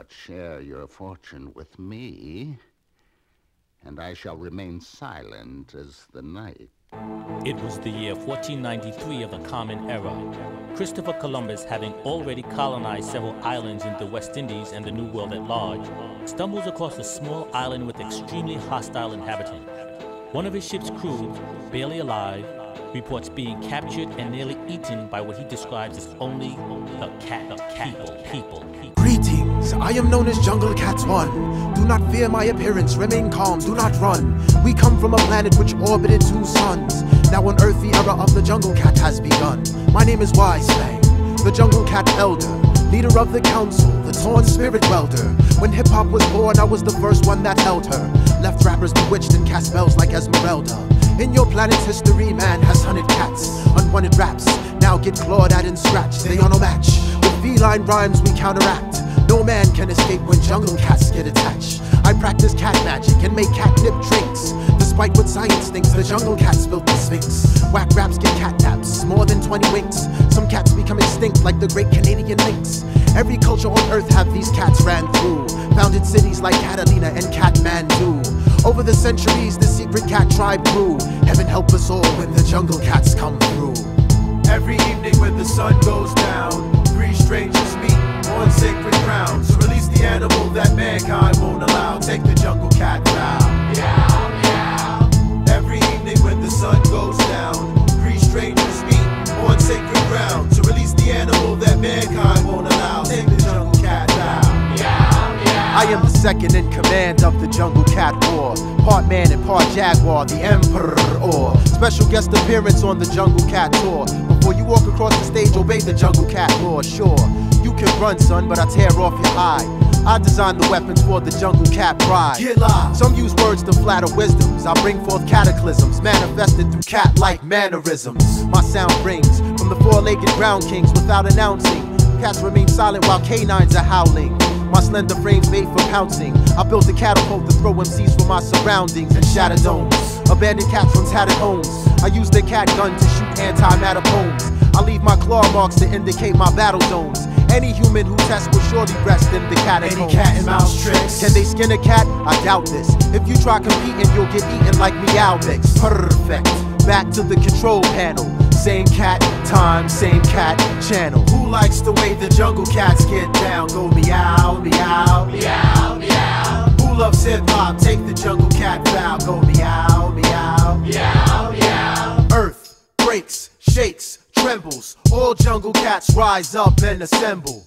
but share your fortune with me, and I shall remain silent as the night. It was the year 1493 of the Common Era. Christopher Columbus, having already colonized several islands in the West Indies and the New World at large, stumbles across a small island with extremely hostile inhabitants. One of his ship's crew, barely alive, reports being captured and nearly eaten by what he describes as only the cat, the cat people, people. Greetings, I am known as Jungle Cat 1. Do not fear my appearance, remain calm, do not run. We come from a planet which orbited two suns. Now on Earth, the era of the Jungle Cat has begun. My name is Wise Fang, the Jungle Cat Elder, leader of the council, the torn spirit welder. When hip hop was born, I was the first one that held her. Left rappers bewitched and cast spells like Esmeralda. In your planet's history, man has hunted cats. Unwanted raps now get clawed at and scratched. They are no match. With feline rhymes, we counteract. No man can escape when jungle cats get attached. I practice cat magic and make catnip drinks. Despite what science thinks, the jungle cats built the sphinx. Whack raps get cat naps, more than 20 winks. Some cats extinct like the great Canadian lynx. Every culture on earth have these cats ran through. Founded cities like Catalina and Kathmandu. Over the centuries, the secret cat tribe grew. Heaven help us all when the jungle cats come through. Every evening when the sun goes down, three strangers meet yeah. I am the second in command of the Jungle Cat War. Part man and part jaguar, the emperor. Or special guest appearance on the Jungle Cat Tour. Before you walk across the stage, obey the Jungle Cat law. Sure, you can run, son, but I tear off your eye. I designed the weapons for the Jungle Cat pride. Some use words to flatter wisdoms. I bring forth cataclysms, manifested through cat-like mannerisms. My sound rings from the four-legged ground kings without announcing. Cats remain silent while canines are howling. My slender frame's made for pouncing. I built a catapult to throw MCs from my surroundings and shatter domes. Abandoned cats from tattered homes. I use the cat gun to shoot anti-matter bones. I leave my claw marks to indicate my battle zones. Any human who tests will surely rest in the catacombs. Any cat and mouse tricks. Can they skin a cat? I doubt this. If you try competing, you'll get eaten like Meow Mix. Perfect. Back to the control panel. Same cat, time, same cat, channel. Who likes the way the jungle cats get down? Go meow, meow, meow, meow. Who loves hip hop? Take the jungle cat vow. Go meow, meow, meow, meow. Earth breaks, shakes, trembles. All jungle cats rise up and assemble.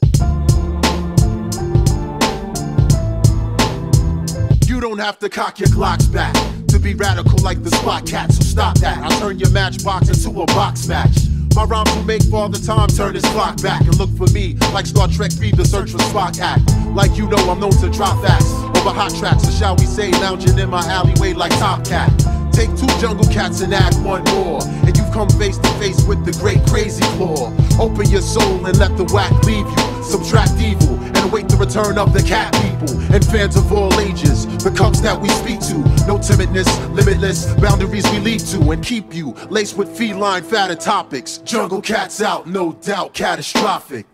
You don't have to cock your Glocks back be radical like the spot cat, so stop that. I'll turn your matchbox into a box match. My rhymes will make father time turn his clock back and look for me like Star Trek 3, the search for Spock hack. Like you know, I'm known to drop facts over hot tracks, or shall we say, lounging in my alleyway like Top Cat. Take two jungle cats and add one more, and you've come face to face with the great crazy claw. Open your soul and let the whack leave you. Subtract evil and await the return of the cat people and fans of all ages. The that we speak to, no timidness, limitless boundaries we lead to and keep you laced with feline fatted topics. Jungle cats out, no doubt, catastrophic.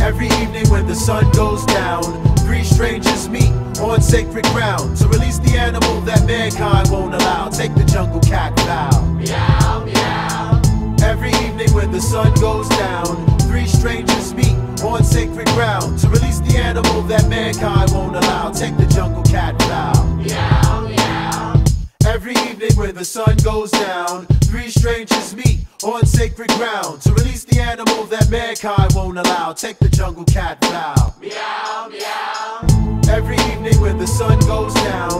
Every evening when the sun goes down, three strangers meet on sacred ground to release the animal that mankind won't allow. Take the jungle cat vow. Meow, meow. Every evening when the sun goes down, three strangers meet on sacred ground to release the animal that mankind won't allow. Take the jungle cat vow. Meow, meow. Every evening when the sun goes down, three strangers meet on sacred ground to release the animal that mankind won't allow. Take the jungle cat vow. Meow, meow. Every evening when the sun goes down,